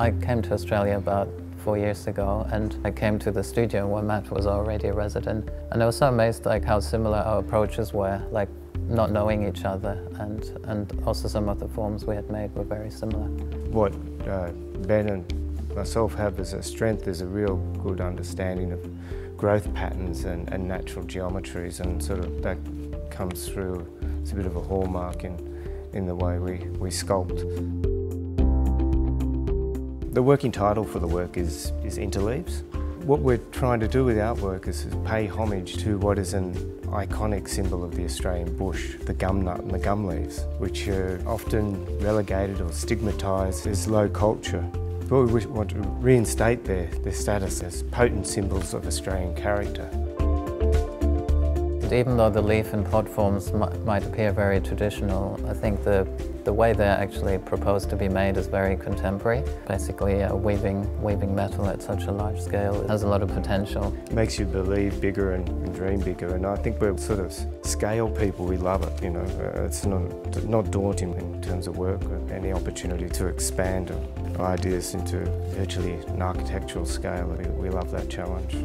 I came to Australia about four years ago and I came to the studio where Matt was already a resident and I was so amazed like how similar our approaches were like not knowing each other and and also some of the forms we had made were very similar. What uh, Ben and myself have as a strength is a real good understanding of growth patterns and, and natural geometries and sort of that comes through it's a bit of a hallmark in in the way we, we sculpt. The working title for the work is, is Interleaves. What we're trying to do with our work is pay homage to what is an iconic symbol of the Australian bush, the gum nut and the gum leaves, which are often relegated or stigmatised as low culture. But we want to reinstate their, their status as potent symbols of Australian character. Even though the leaf and pod forms might appear very traditional, I think the, the way they're actually proposed to be made is very contemporary. Basically, uh, weaving, weaving metal at such a large scale has a lot of potential. It makes you believe bigger and, dream bigger, and I think we're sort of scale people, we love it, you know. Uh, it's not, not daunting in terms of work, any opportunity to expand ideas into virtually an architectural scale. We, we love that challenge.